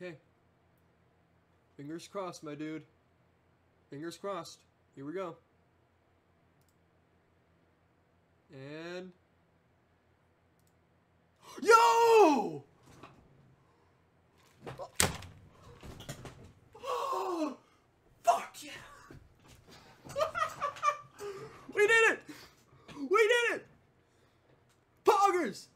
Okay. Fingers crossed, my dude. Fingers crossed. Here we go. And. Yo! Oh, fuck yeah! we did it! We did it! Poggers!